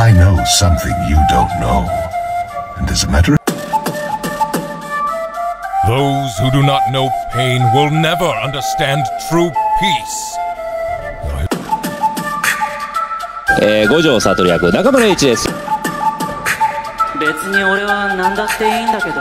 I know something you don't know. And as a matter of Those who do not know pain will never understand true peace. えー、五条悟役中村一です別に俺は何だっていいんだけど